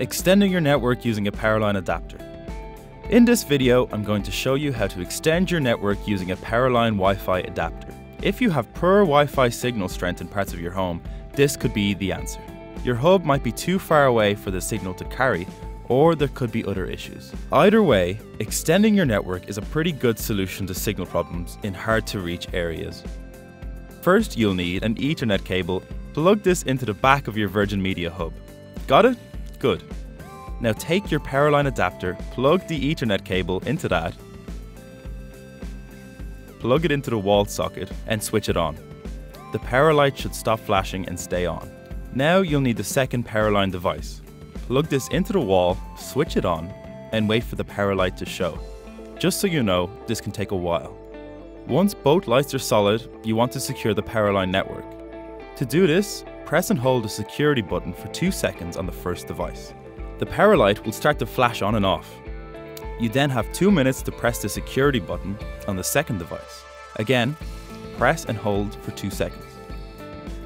Extending your network using a Powerline adapter. In this video, I'm going to show you how to extend your network using a Powerline Wi-Fi adapter. If you have poor Wi-Fi signal strength in parts of your home, this could be the answer. Your hub might be too far away for the signal to carry, or there could be other issues. Either way, extending your network is a pretty good solution to signal problems in hard to reach areas. First, you'll need an Ethernet cable. Plug this into the back of your Virgin Media hub. Got it? Good. Now take your Powerline adapter, plug the Ethernet cable into that, plug it into the wall socket and switch it on. The power light should stop flashing and stay on. Now you'll need the second Powerline device. Plug this into the wall, switch it on, and wait for the power light to show. Just so you know, this can take a while. Once both lights are solid, you want to secure the Powerline network. To do this, press and hold the security button for 2 seconds on the first device. The power light will start to flash on and off. You then have 2 minutes to press the security button on the second device. Again, press and hold for 2 seconds.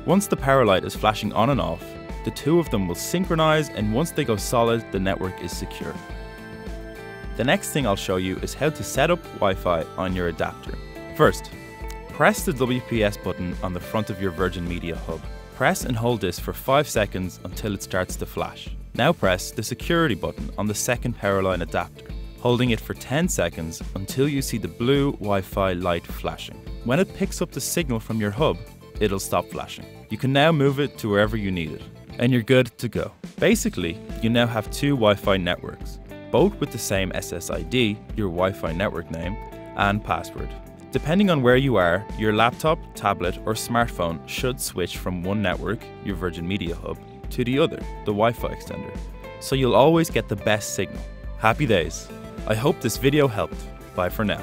Once the power light is flashing on and off, the two of them will synchronize and once they go solid, the network is secure. The next thing I'll show you is how to set up Wi-Fi on your adapter. First, press the WPS button on the front of your Virgin Media hub. Press and hold this for 5 seconds until it starts to flash. Now press the security button on the second Powerline adapter, holding it for 10 seconds until you see the blue Wi-Fi light flashing. When it picks up the signal from your hub, it'll stop flashing. You can now move it to wherever you need it, and you're good to go. Basically, you now have two Wi-Fi networks, both with the same SSID, your Wi-Fi network name, and password. Depending on where you are, your laptop, tablet, or smartphone should switch from one network, your Virgin Media Hub, to the other, the Wi Fi extender, so you'll always get the best signal. Happy days! I hope this video helped. Bye for now.